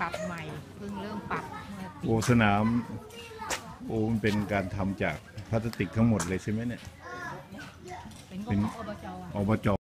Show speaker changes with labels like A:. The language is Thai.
A: ปรับใหม่เพิ่งเริ่มปรับเมื่อปี
B: โอสนามโอ้มันเป็นการทำจากพลาสติกทั้งหมดเลยใช่ไหมเนี่ย
A: เป็นงบของอบจอะ
B: อบจ